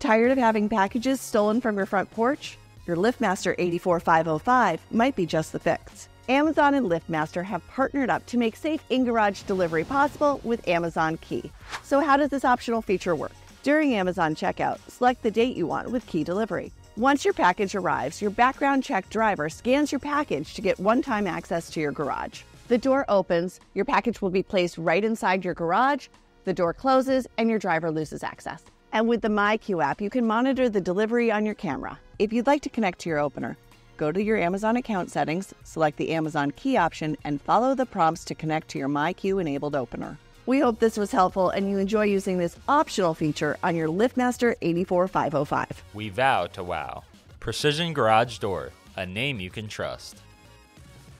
Tired of having packages stolen from your front porch? Your LiftMaster 84505 might be just the fix. Amazon and LiftMaster have partnered up to make safe in garage delivery possible with Amazon Key. So, how does this optional feature work? During Amazon checkout, select the date you want with Key Delivery. Once your package arrives, your background check driver scans your package to get one time access to your garage. The door opens, your package will be placed right inside your garage, the door closes, and your driver loses access. And with the MyQ app, you can monitor the delivery on your camera. If you'd like to connect to your opener, go to your Amazon account settings, select the Amazon Key option, and follow the prompts to connect to your MyQ enabled opener. We hope this was helpful and you enjoy using this optional feature on your LiftMaster 84505. We vow to wow. Precision Garage Door, a name you can trust.